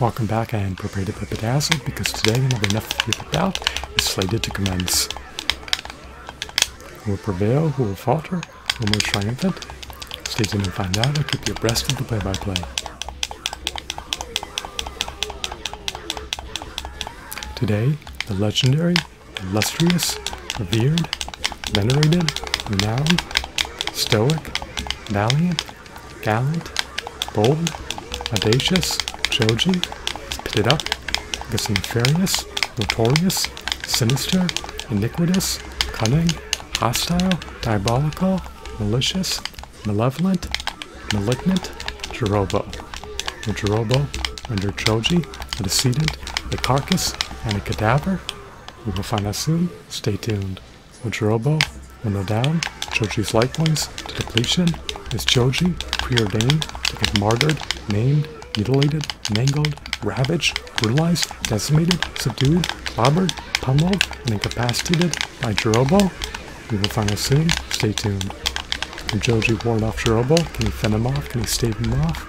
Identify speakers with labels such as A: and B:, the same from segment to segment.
A: Welcome back and prepare to be bedazzled because today another enough to be about is slated to commence. Who will prevail, who will falter, who will triumphant? Stay tuned and find out. I'll keep you abreast of the play-by-play. Today, the legendary, illustrious, revered, venerated, renowned, stoic, valiant, gallant, bold, audacious, Choji pitted up against nefarious, notorious, sinister, iniquitous, cunning, hostile, diabolical, malicious, malevolent, malignant, Jirobo. The Jirobo, under Choji, a decedent, a carcass, and a cadaver? We will find out soon. Stay tuned. The Jirobo will no down Choji's life points to depletion is Choji preordained to get martyred, maimed, mutilated, mangled, ravaged, brutalized, decimated, subdued, clobbered, pummeled, and incapacitated by Jirobo? We will find out soon. Stay tuned. Can Choji ward off Jirobo? Can he fend him off? Can he stave him off?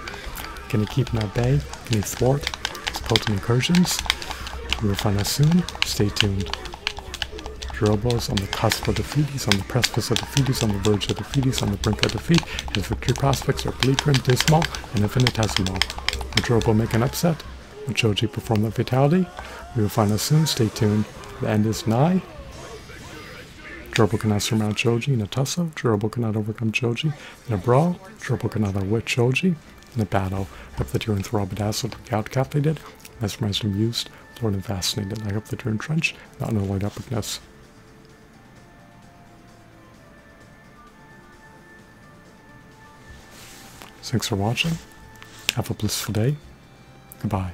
A: Can he keep him at bay? Can he thwart his potent incursions? We will find out soon. Stay tuned. Jirobo's on the cusp of defeat, he's on the precipice of defeat, he's on the verge of defeat, he's on the brink of defeat. His victory prospects are bleak and dismal and infinitesimal. Jirobo make an upset? Will Choji perform the fatality? We will find out soon. Stay tuned. The end is nigh. Jirobo cannot surmount Choji in a tussle. Jirobo cannot overcome Choji in a brawl. Jirobo cannot outwit Choji in a battle. I hope that you're enthralled, bedazzled, outcaptivated, mesmerized, amused, lured, and fascinated. I hope that you're entrenched, not in a light epicness. Thanks for watching. Have a blissful day. Goodbye.